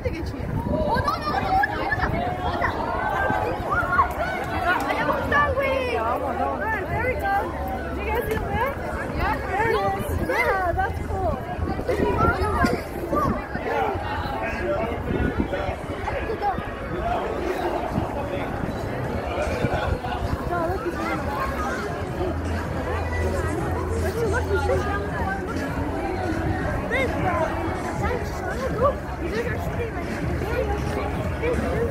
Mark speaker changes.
Speaker 1: Nereye no! geçeyim? no!
Speaker 2: onu no! onu no! Ayağımdan no!
Speaker 3: Very no! Did no! guys no! good? Thank you.